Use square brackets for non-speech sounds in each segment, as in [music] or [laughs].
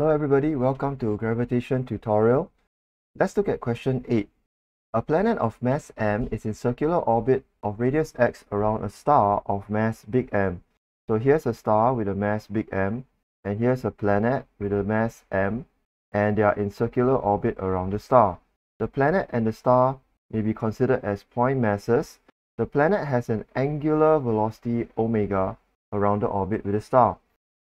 Hello everybody, welcome to Gravitation tutorial. Let's look at question 8. A planet of mass m is in circular orbit of radius x around a star of mass big M. So here's a star with a mass big M, and here's a planet with a mass m, and they are in circular orbit around the star. The planet and the star may be considered as point masses. The planet has an angular velocity omega around the orbit with the star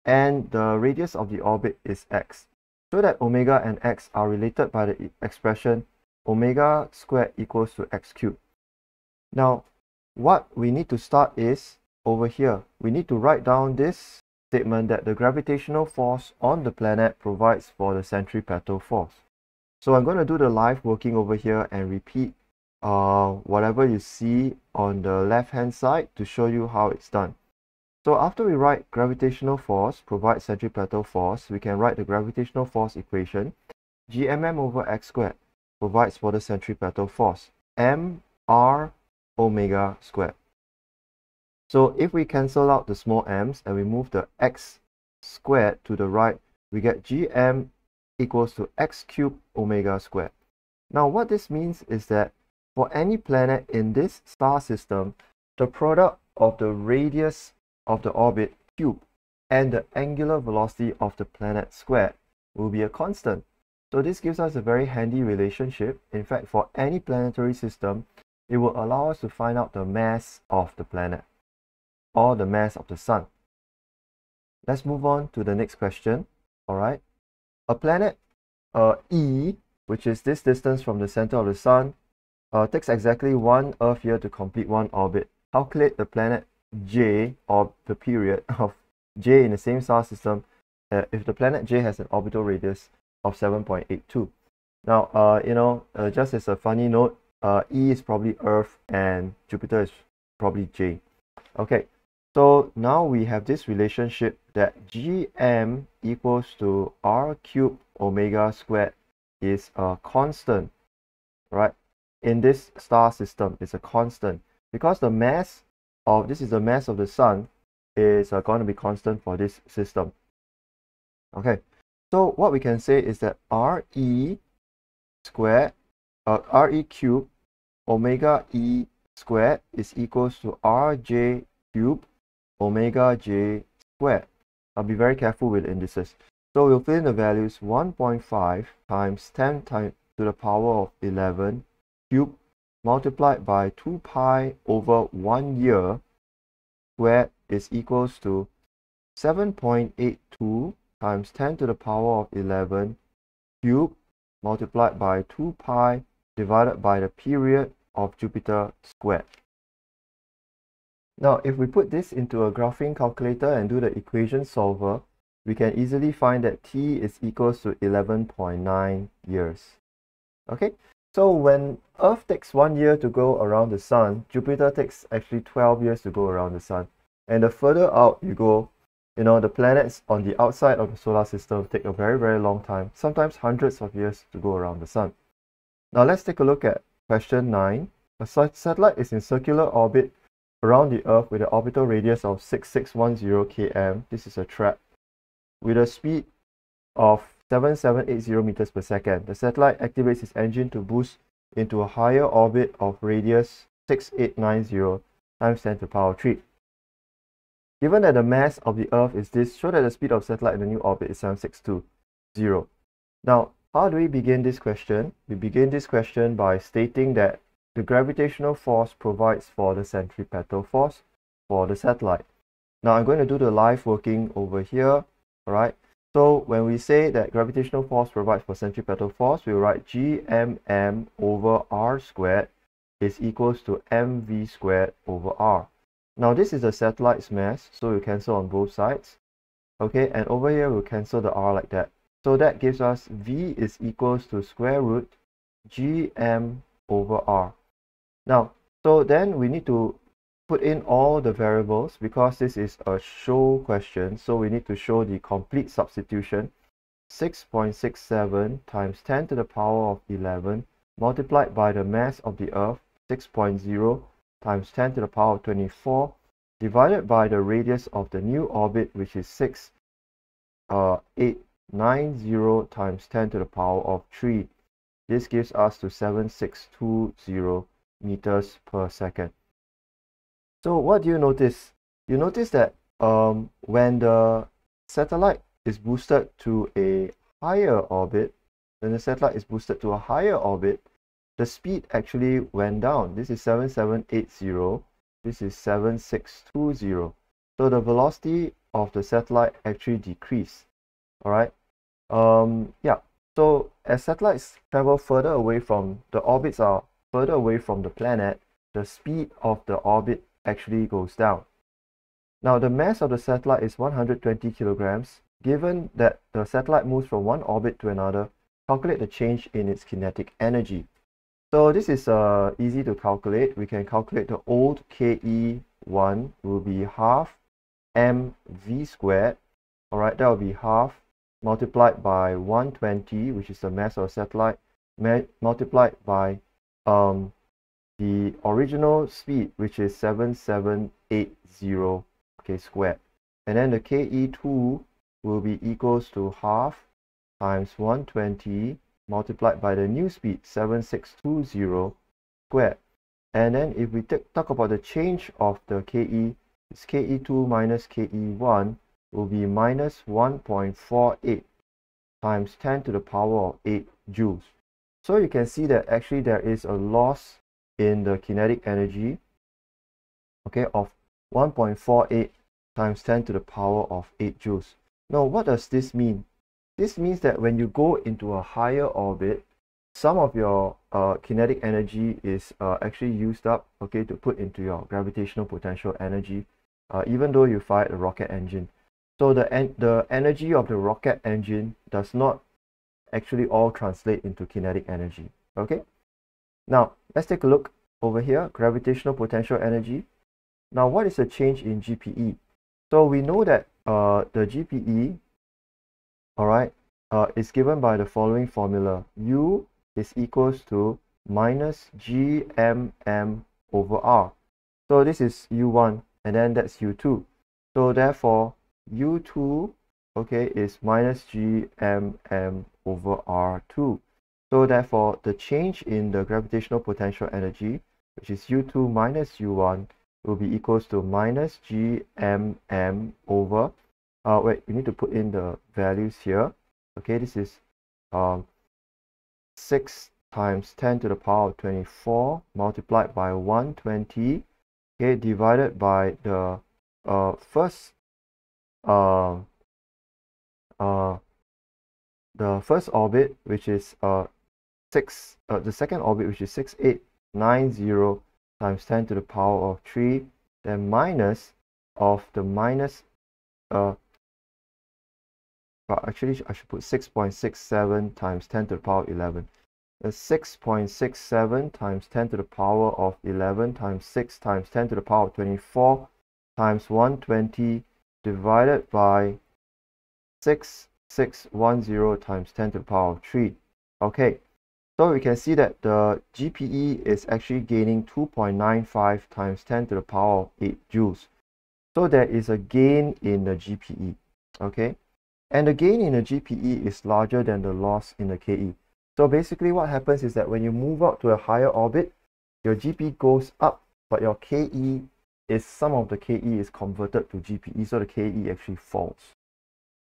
and the radius of the orbit is x. So that omega and x are related by the expression omega squared equals to x cubed. Now, what we need to start is over here. We need to write down this statement that the gravitational force on the planet provides for the centripetal force. So I'm going to do the live working over here and repeat uh, whatever you see on the left hand side to show you how it's done. So after we write gravitational force provides centripetal force, we can write the gravitational force equation. gmm over x squared provides for the centripetal force, mr omega squared. So if we cancel out the small m's and we move the x squared to the right, we get gm equals to x cubed omega squared. Now what this means is that for any planet in this star system, the product of the radius of the orbit cube and the angular velocity of the planet squared will be a constant. So this gives us a very handy relationship. In fact, for any planetary system, it will allow us to find out the mass of the planet or the mass of the sun. Let's move on to the next question. All right. A planet uh, E, which is this distance from the center of the sun, uh, takes exactly one Earth year to complete one orbit. Calculate the planet j or the period [laughs] of j in the same star system uh, if the planet j has an orbital radius of 7.82 now uh, you know uh, just as a funny note uh, e is probably earth and jupiter is probably j. Okay so now we have this relationship that gm equals to r cubed omega squared is a constant right? In this star system it's a constant. Because the mass of this is the mass of the sun is uh, going to be constant for this system. Okay, so what we can say is that Re squared, uh, Re cubed omega E squared is equals to Rj cubed omega J squared. I'll be very careful with indices. So we'll fill in the values 1.5 times 10 times to the power of 11 cubed multiplied by 2 pi over 1 year squared is equals to 7.82 times 10 to the power of 11 cubed multiplied by 2 pi divided by the period of Jupiter squared. Now, if we put this into a graphing calculator and do the equation solver, we can easily find that t is equals to 11.9 years. Okay, so when Earth takes one year to go around the Sun, Jupiter takes actually 12 years to go around the Sun. And the further out you go, you know, the planets on the outside of the solar system take a very, very long time, sometimes hundreds of years to go around the Sun. Now let's take a look at question 9. A satellite is in circular orbit around the Earth with an orbital radius of 6610 km. This is a trap. With a speed of 7780 meters per second. The satellite activates its engine to boost into a higher orbit of radius 6890 times 10 to the power 3. Given that the mass of the Earth is this, show that the speed of satellite in the new orbit is 7620. Now, how do we begin this question? We begin this question by stating that the gravitational force provides for the centripetal force for the satellite. Now, I'm going to do the live working over here, alright? So when we say that gravitational force provides for centripetal force, we write gmm over r squared is equals to mv squared over r. Now this is the satellite's mass, so we cancel on both sides. Okay, and over here we'll cancel the r like that. So that gives us v is equals to square root gm over r. Now, so then we need to put in all the variables because this is a show question so we need to show the complete substitution 6.67 times 10 to the power of 11 multiplied by the mass of the earth 6.0 times 10 to the power of 24 divided by the radius of the new orbit which is 6 uh, 8 90 times 10 to the power of 3. This gives us to 7620 meters per second. So what do you notice? You notice that um, when the satellite is boosted to a higher orbit, when the satellite is boosted to a higher orbit, the speed actually went down. This is 7780, this is 7620. So the velocity of the satellite actually decreased. All right. Um, yeah. So as satellites travel further away from the orbits are further away from the planet, the speed of the orbit actually goes down. Now the mass of the satellite is 120 kilograms. Given that the satellite moves from one orbit to another, calculate the change in its kinetic energy. So this is uh, easy to calculate. We can calculate the old KE1 will be half mv squared. All right, that will be half multiplied by 120, which is the mass of the satellite, multiplied by um, the original speed, which is 7780 okay, squared. And then the KE2 will be equals to half times 120 multiplied by the new speed, 7620 squared. And then if we talk about the change of the KE, it's KE2 minus KE1 will be minus 1.48 times 10 to the power of 8 joules. So you can see that actually there is a loss in the kinetic energy okay, of 1.48 times 10 to the power of 8 joules. Now what does this mean? This means that when you go into a higher orbit, some of your uh, kinetic energy is uh, actually used up okay, to put into your gravitational potential energy, uh, even though you fired a rocket engine. So the, en the energy of the rocket engine does not actually all translate into kinetic energy. Okay. Now, let's take a look over here, gravitational potential energy. Now, what is the change in GPE? So we know that uh, the GPE, all right, uh, is given by the following formula. U is equals to minus GMM over R. So this is U1 and then that's U2. So therefore, U2 okay is minus GMM over R2. So therefore, the change in the gravitational potential energy, which is U2 minus U1, will be equals to minus GMM over, uh, wait, we need to put in the values here. Okay, this is um, 6 times 10 to the power of 24 multiplied by 120, okay, divided by the uh, first uh, uh, the first orbit, which is uh, six, uh, the second orbit, which is 6890 times 10 to the power of 3, then minus of the minus, uh, but actually I should put 6.67 times 10 to the power of 11. That's 6.67 times 10 to the power of 11 times 6 times 10 to the power of 24 times 120 divided by 6610 times 10 to the power of 3. Okay, so we can see that the GPE is actually gaining 2.95 times 10 to the power of 8 joules. So there is a gain in the GPE. Okay, and the gain in the GPE is larger than the loss in the KE. So basically what happens is that when you move up to a higher orbit, your GPE goes up, but your KE is some of the KE is converted to GPE, so the KE actually falls.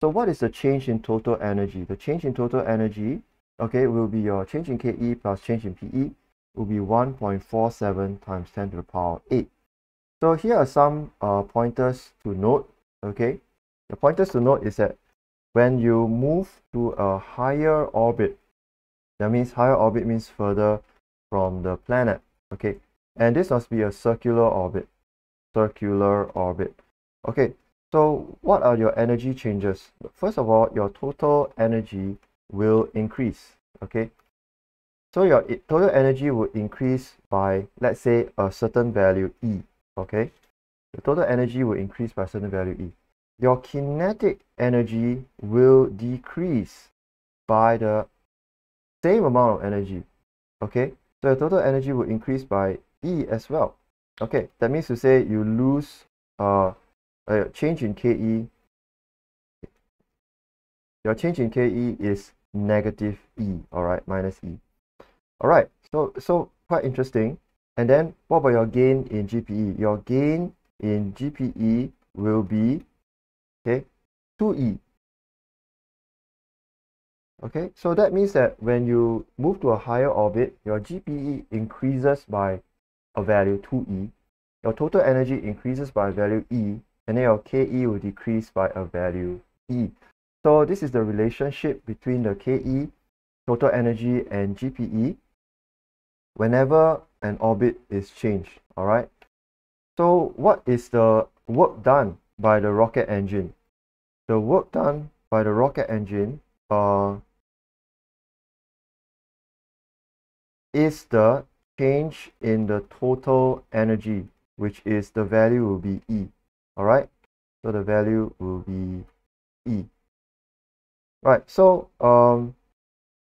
So what is the change in total energy? The change in total energy, okay, will be your change in KE plus change in PE will be 1.47 times 10 to the power 8. So here are some uh, pointers to note, okay. The pointers to note is that when you move to a higher orbit, that means higher orbit means further from the planet, okay. And this must be a circular orbit circular orbit. Okay, so what are your energy changes? First of all, your total energy will increase. Okay, so your total energy will increase by, let's say, a certain value E. Okay, the total energy will increase by a certain value E. Your kinetic energy will decrease by the same amount of energy. Okay, so the total energy will increase by E as well. Okay, that means to say you lose uh, a change in KE your change in KE is negative E, all right, minus E. All right, so, so quite interesting. And then what about your gain in GPE? Your gain in GPE will be, okay, 2E. Okay, so that means that when you move to a higher orbit, your GPE increases by a value 2E, your total energy increases by a value E, and then your KE will decrease by a value E. So this is the relationship between the KE, total energy, and GPE whenever an orbit is changed, all right? So what is the work done by the rocket engine? The work done by the rocket engine uh, is the change in the total energy, which is the value will be E. All right, so the value will be E. Right, so um,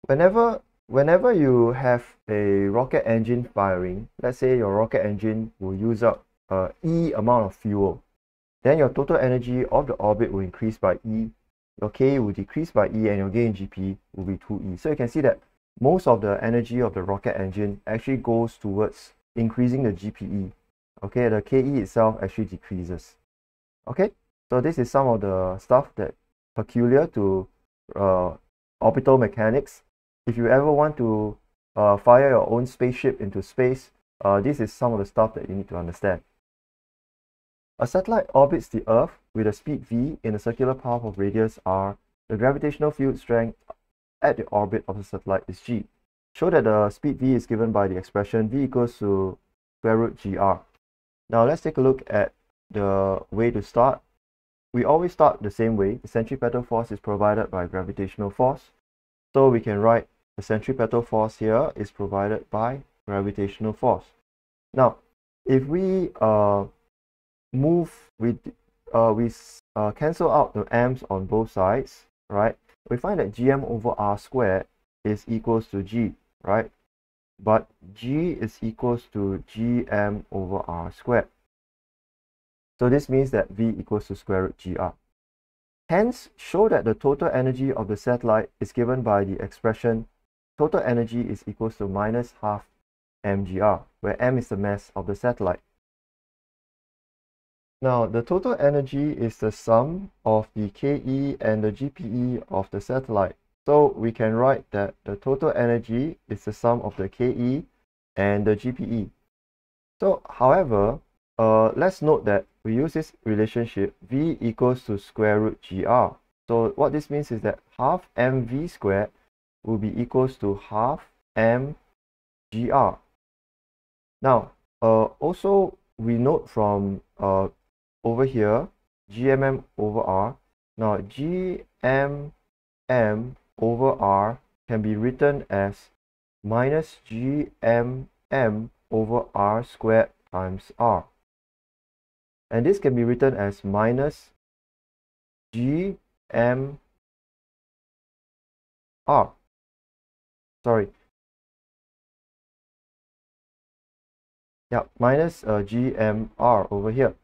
whenever whenever you have a rocket engine firing, let's say your rocket engine will use up uh, E amount of fuel, then your total energy of the orbit will increase by E, your K will decrease by E, and your gain GP will be 2E. So you can see that most of the energy of the rocket engine actually goes towards increasing the GPE. Okay, the KE itself actually decreases. Okay, so this is some of the stuff that peculiar to uh, orbital mechanics. If you ever want to uh, fire your own spaceship into space, uh, this is some of the stuff that you need to understand. A satellite orbits the Earth with a speed v in a circular path of radius r. The gravitational field strength at the orbit of the satellite is g. Show that the speed v is given by the expression v equals to square root gr. Now let's take a look at the way to start. We always start the same way. The centripetal force is provided by gravitational force. So we can write the centripetal force here is provided by gravitational force. Now, if we uh, move, we, uh, we uh, cancel out the m's on both sides, right? we find that gm over r squared is equals to g, right? But g is equals to gm over r squared. So this means that v equals to square root gr. Hence, show that the total energy of the satellite is given by the expression total energy is equals to minus half mgr, where m is the mass of the satellite. Now, the total energy is the sum of the KE and the GPE of the satellite. So we can write that the total energy is the sum of the KE and the GPE. So, however, uh, let's note that we use this relationship V equals to square root GR. So what this means is that half mv squared will be equals to half mgr. Now, uh, also we note from uh, over here gmm over r now gmm over r can be written as minus gmm over r squared times r and this can be written as minus gm r. Sorry. Yeah minus uh, gmr over here.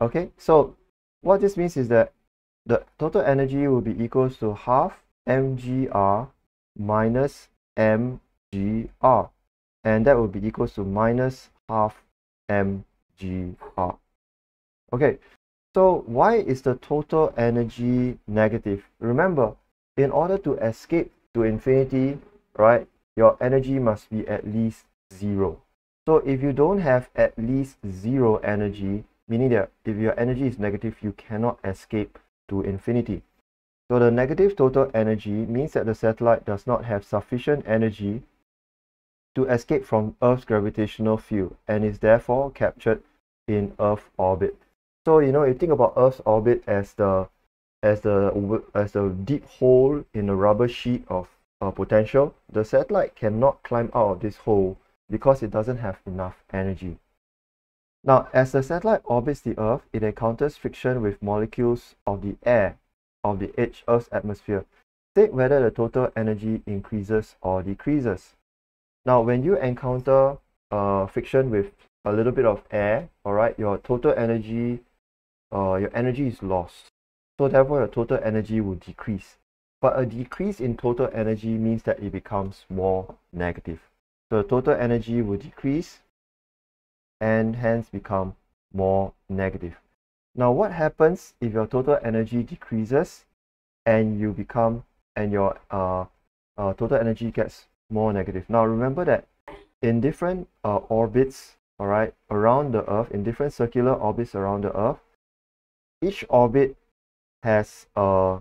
Okay, so what this means is that the total energy will be equals to half mgr minus mgr and that will be equals to minus half mgr. Okay, so why is the total energy negative? Remember, in order to escape to infinity, right, your energy must be at least zero. So if you don't have at least zero energy, meaning that if your energy is negative, you cannot escape to infinity. So the negative total energy means that the satellite does not have sufficient energy to escape from Earth's gravitational field and is therefore captured in Earth orbit. So you know, you think about Earth's orbit as the as the as the deep hole in a rubber sheet of uh, potential. The satellite cannot climb out of this hole because it doesn't have enough energy. Now, as the satellite orbits the Earth, it encounters friction with molecules of the air of the edge Earth's atmosphere. State whether the total energy increases or decreases. Now, when you encounter uh, friction with a little bit of air, all right, your total energy, uh, your energy is lost. So therefore, your total energy will decrease. but a decrease in total energy means that it becomes more negative. So total energy will decrease and hence become more negative. Now what happens if your total energy decreases and you become and your uh, uh, total energy gets more negative. Now remember that in different uh, orbits, all right, around the Earth, in different circular orbits around the Earth, each orbit has a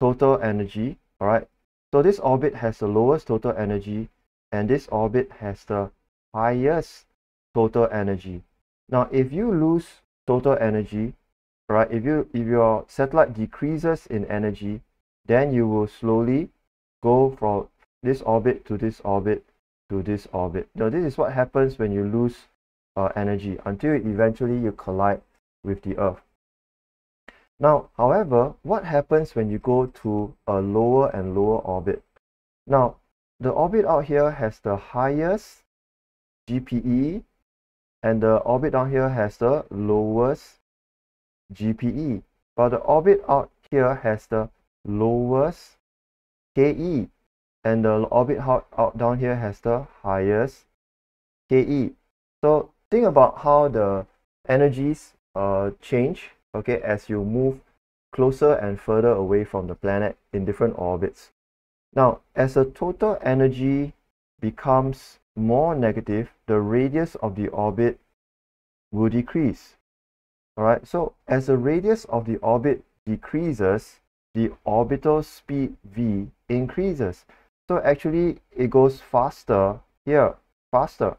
total energy, all right. So this orbit has the lowest total energy, and this orbit has the highest total energy. Now, if you lose total energy, right, if you if your satellite decreases in energy, then you will slowly go from this orbit to this orbit to this orbit. Now, this is what happens when you lose uh, energy until eventually you collide with the Earth. Now, however, what happens when you go to a lower and lower orbit? Now, the orbit out here has the highest GPE and the orbit down here has the lowest GPE. But the orbit out here has the lowest KE and the orbit out, down here has the highest KE. So think about how the energies uh, change okay as you move closer and further away from the planet in different orbits. Now as the total energy becomes more negative, the radius of the orbit will decrease. Alright, so as the radius of the orbit decreases, the orbital speed v increases. So actually it goes faster here, faster,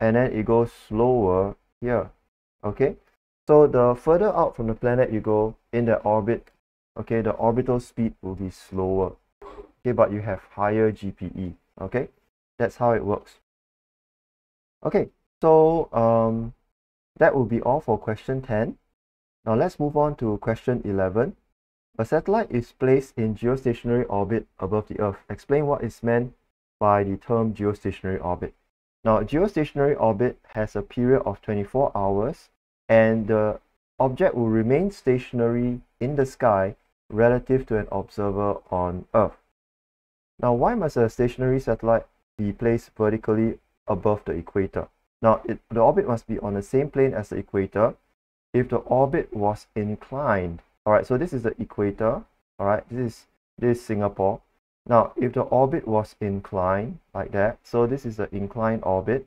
and then it goes slower here. Okay, so the further out from the planet you go in the orbit, okay, the orbital speed will be slower. Okay, but you have higher GPE. Okay, that's how it works. Okay, so um, that will be all for question 10. Now let's move on to question 11. A satellite is placed in geostationary orbit above the Earth. Explain what is meant by the term geostationary orbit. Now, geostationary orbit has a period of 24 hours and the object will remain stationary in the sky relative to an observer on Earth. Now, why must a stationary satellite be placed vertically above the equator? Now, it, the orbit must be on the same plane as the equator if the orbit was inclined all right so this is the equator all right this is this is singapore now if the orbit was inclined like that so this is the inclined orbit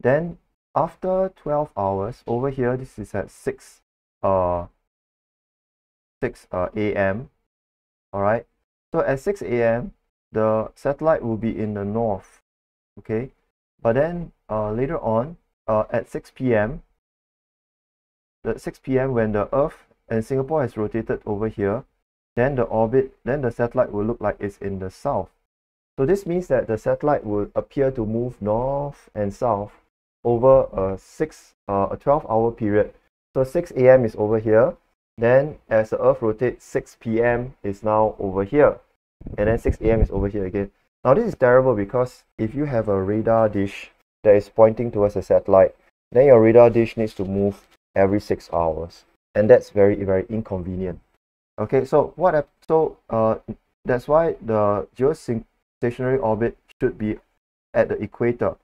then after 12 hours over here this is at 6 uh 6 uh, a.m all right so at 6 a.m the satellite will be in the north okay but then uh, later on uh, at 6 p.m at 6 p.m when the earth and Singapore has rotated over here, then the orbit, then the satellite will look like it's in the south. So this means that the satellite will appear to move north and south over a six, uh, a 12 hour period. So 6 a.m. is over here. Then as the Earth rotates, 6 p.m. is now over here. And then 6 a.m. is over here again. Now this is terrible because if you have a radar dish that is pointing towards a satellite, then your radar dish needs to move every 6 hours and that's very very inconvenient okay so what so uh that's why the geostationary orbit should be at the equator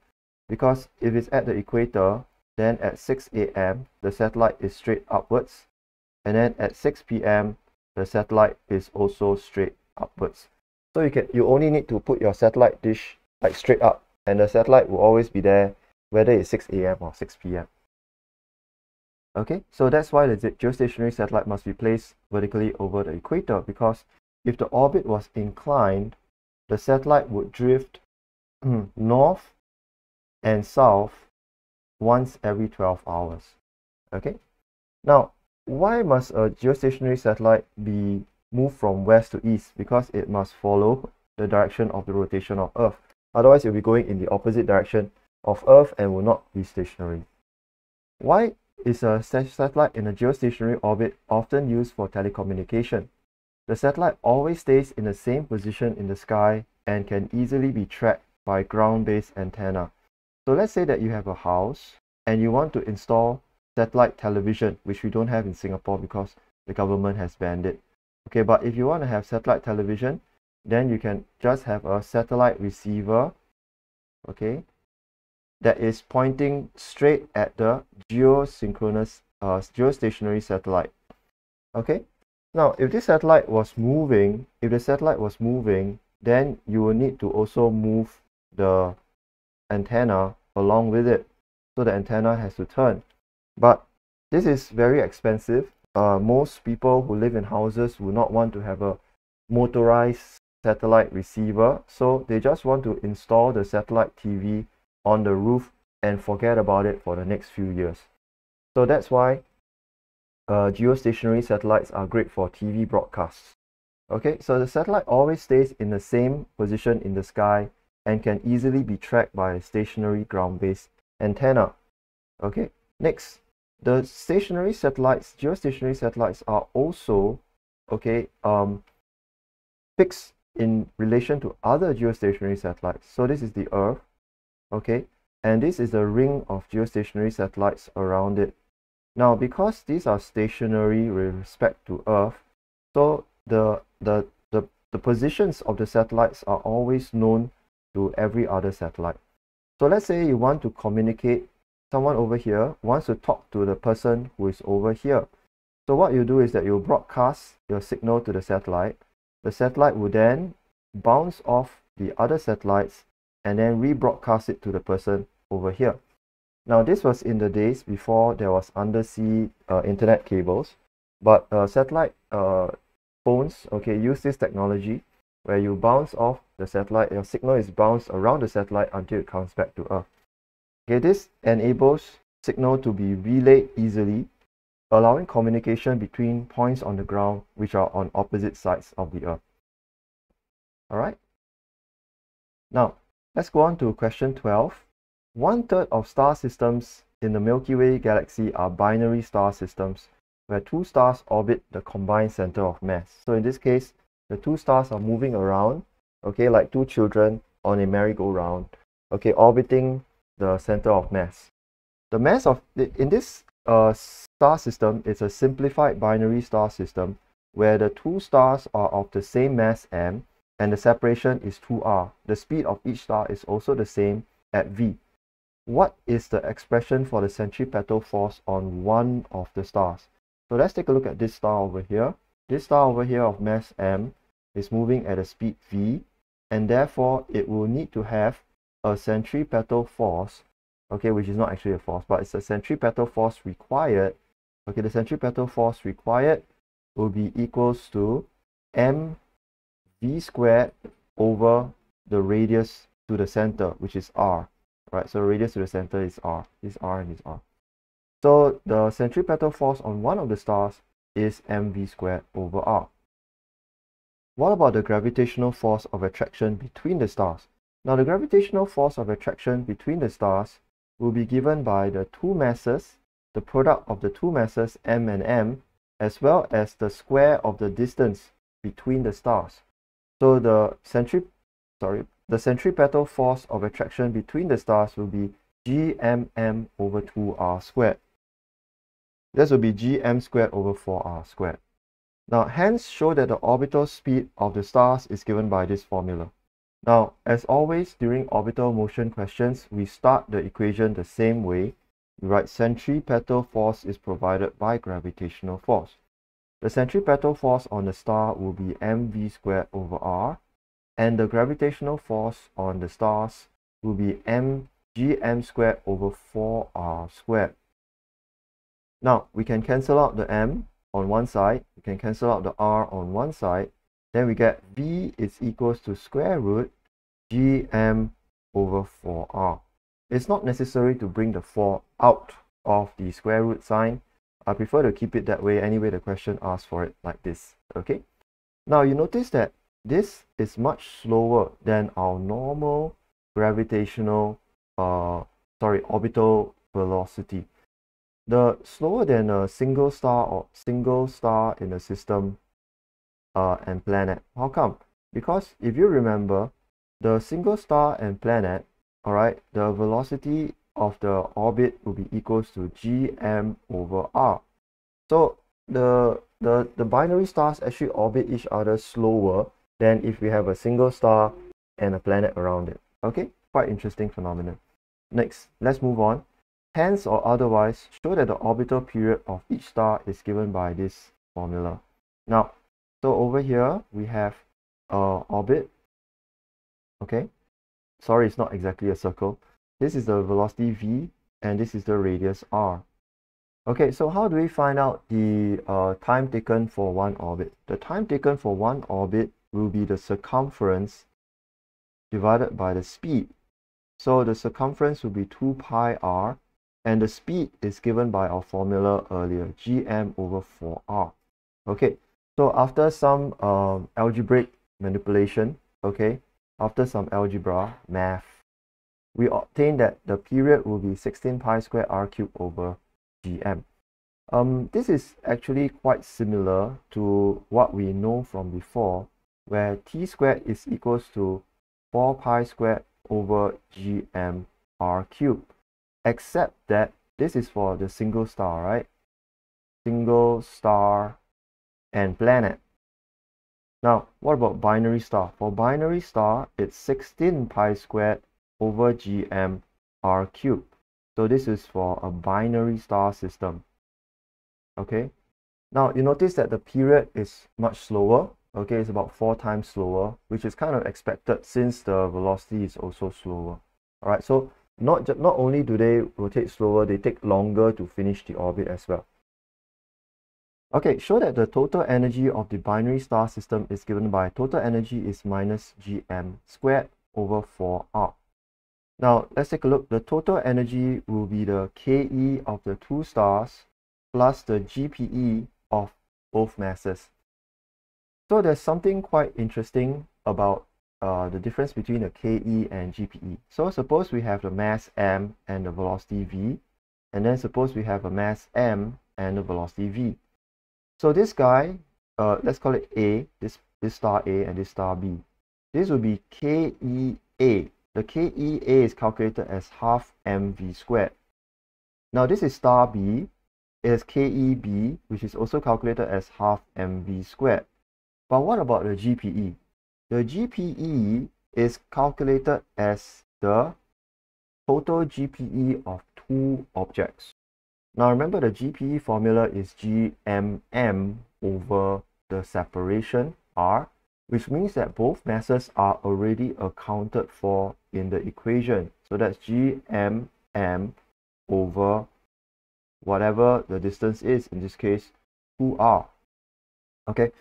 because if it's at the equator then at 6 a.m the satellite is straight upwards. And then at 6 p.m the satellite is also straight upwards. So you can you only need to put your satellite dish like straight up. And the satellite will always be there whether it's 6 a.m or 6 p.m Okay, so that's why the geostationary satellite must be placed vertically over the equator. Because if the orbit was inclined, the satellite would drift hmm, north and south once every 12 hours. Okay, now why must a geostationary satellite be moved from west to east? Because it must follow the direction of the rotation of Earth. Otherwise, it will be going in the opposite direction of Earth and will not be stationary. Why is a satellite in a geostationary orbit often used for telecommunication. The satellite always stays in the same position in the sky and can easily be tracked by ground-based antenna. So let's say that you have a house and you want to install satellite television, which we don't have in Singapore because the government has banned it. Okay, but if you want to have satellite television, then you can just have a satellite receiver, okay, that is pointing straight at the geosynchronous, uh, geostationary satellite. Okay, now if this satellite was moving, if the satellite was moving, then you will need to also move the antenna along with it. So the antenna has to turn. But this is very expensive. Uh, most people who live in houses will not want to have a motorized satellite receiver. So they just want to install the satellite TV on the roof and forget about it for the next few years. So that's why uh, geostationary satellites are great for TV broadcasts. Okay, so the satellite always stays in the same position in the sky and can easily be tracked by a stationary ground-based antenna. Okay, next, the stationary satellites, geostationary satellites are also, okay, um, fixed in relation to other geostationary satellites. So this is the Earth, okay, and this is a ring of geostationary satellites around it. Now, because these are stationary with respect to Earth, so the, the, the, the positions of the satellites are always known to every other satellite. So let's say you want to communicate, someone over here wants to talk to the person who is over here. So what you do is that you broadcast your signal to the satellite. The satellite will then bounce off the other satellites and then rebroadcast it to the person over here. Now this was in the days before there was undersea uh, internet cables, but uh, satellite uh, phones okay use this technology where you bounce off the satellite, your signal is bounced around the satellite until it comes back to Earth. Okay, this enables signal to be relayed easily, allowing communication between points on the ground which are on opposite sides of the Earth. Alright? Now, let's go on to question 12. One third of star systems in the Milky Way galaxy are binary star systems, where two stars orbit the combined center of mass. So in this case, the two stars are moving around, okay, like two children on a merry-go-round, okay, orbiting the center of mass. The mass of, in this uh, star system, it's a simplified binary star system where the two stars are of the same mass m and the separation is 2r. The speed of each star is also the same at v. What is the expression for the centripetal force on one of the stars? So let's take a look at this star over here. This star over here of mass m is moving at a speed v and therefore it will need to have a centripetal force okay which is not actually a force but it's a centripetal force required okay the centripetal force required will be equals to m v squared over the radius to the center which is r right? So radius to the center is r is r and is r. So the centripetal force on one of the stars is mv squared over r what about the gravitational force of attraction between the stars? Now the gravitational force of attraction between the stars will be given by the two masses, the product of the two masses m and m, as well as the square of the distance between the stars. So the centri sorry, the centripetal force of attraction between the stars will be gmm over 2r squared. This will be gm squared over 4r squared. Now, hence show that the orbital speed of the stars is given by this formula. Now, as always during orbital motion questions, we start the equation the same way. We write centripetal force is provided by gravitational force. The centripetal force on the star will be mv squared over r, and the gravitational force on the stars will be mgm squared over 4r squared. Now, we can cancel out the m on one side, we can cancel out the r on one side, then we get v is equals to square root gm over 4r. It's not necessary to bring the 4 out of the square root sign. I prefer to keep it that way anyway the question asks for it like this. Okay. Now you notice that this is much slower than our normal gravitational uh sorry orbital velocity the slower than a single star or single star in the system uh, and planet. How come? Because if you remember, the single star and planet, all right, the velocity of the orbit will be equals to gm over r. So the the, the binary stars actually orbit each other slower than if we have a single star and a planet around it. Okay, quite interesting phenomenon. Next, let's move on. Hence or otherwise, show that the orbital period of each star is given by this formula. Now, so over here, we have uh, orbit. Okay, sorry, it's not exactly a circle. This is the velocity v, and this is the radius r. Okay, so how do we find out the uh, time taken for one orbit? The time taken for one orbit will be the circumference divided by the speed. So the circumference will be 2 pi r, and the speed is given by our formula earlier, gm over 4r. Okay, so after some um, algebraic manipulation, okay, after some algebra, math, we obtain that the period will be 16 pi square r cubed over gm. Um, this is actually quite similar to what we know from before, where t squared is equals to 4 pi squared over gm r cubed, except that this is for the single star, right? Single star and planet. Now, what about binary star? For binary star, it's 16 pi squared over gm r cubed. So this is for a binary star system. Okay. Now you notice that the period is much slower. Okay, it's about four times slower, which is kind of expected since the velocity is also slower. All right. So not not only do they rotate slower, they take longer to finish the orbit as well. Okay, show that the total energy of the binary star system is given by total energy is minus gm squared over 4r. Now, let's take a look. The total energy will be the Ke of the two stars plus the GPE of both masses. So there's something quite interesting about uh, the difference between the Ke and GPE. So suppose we have the mass m and the velocity v, and then suppose we have a mass m and the velocity v. So this guy, uh, let's call it A, this, this star A and this star B. This will be KEA the KEA is calculated as half mv squared. Now this is star B, it is KEB, which is also calculated as half mv squared. But what about the GPE? The GPE is calculated as the total GPE of two objects. Now remember the GPE formula is GMM over the separation R which means that both masses are already accounted for in the equation. So that's gmm over whatever the distance is, in this case 2r. Okay,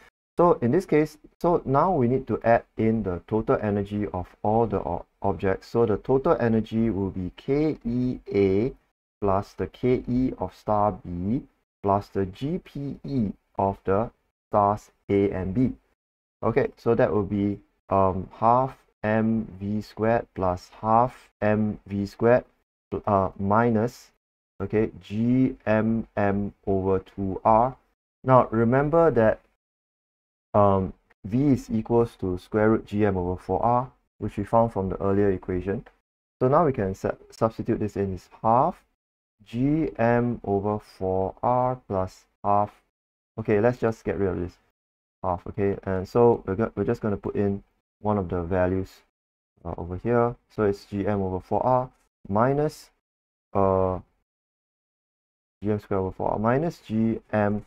so in this case, so now we need to add in the total energy of all the objects. So the total energy will be KEA plus the KE of star B plus the GPE of the stars A and B. Okay, so that will be um, half mv squared plus half mv squared uh, minus okay gmm over 2r. Now remember that um, v is equals to square root gm over 4r, which we found from the earlier equation. So now we can substitute this in is half gm over 4r plus half. Okay, let's just get rid of this half okay and so we're, we're just going to put in one of the values uh, over here so it's gm over 4r minus uh gm squared over 4r minus gm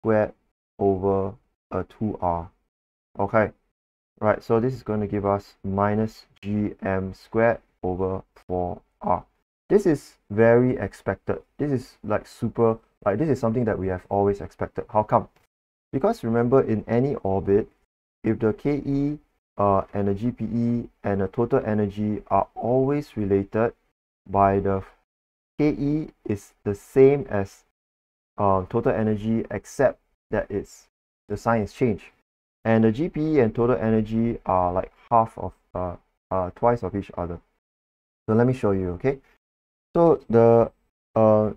squared over a 2r okay right so this is going to give us minus gm squared over 4r this is very expected. This is like super like this is something that we have always expected. How come? Because remember in any orbit, if the Ke uh, and the GPE and the total energy are always related by the Ke is the same as uh, total energy except that it's the sign is changed. And the GPE and total energy are like half of uh, uh, twice of each other. So let me show you, okay? So the uh,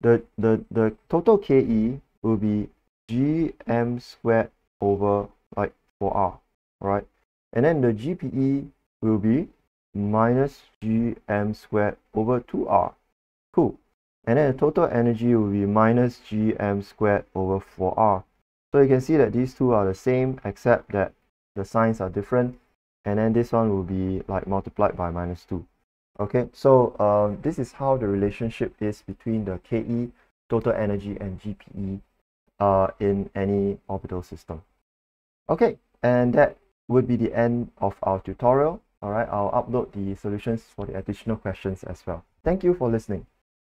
the the the total Ke will be gm squared over like 4r, right? And then the GPE will be minus gm squared over 2r. Cool. And then the total energy will be minus gm squared over 4r. So you can see that these two are the same except that the signs are different and then this one will be like multiplied by minus 2. Okay, so um, this is how the relationship is between the KE, total energy, and GPE uh, in any orbital system. Okay, and that would be the end of our tutorial. Alright, I'll upload the solutions for the additional questions as well. Thank you for listening.